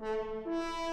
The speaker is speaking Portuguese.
Música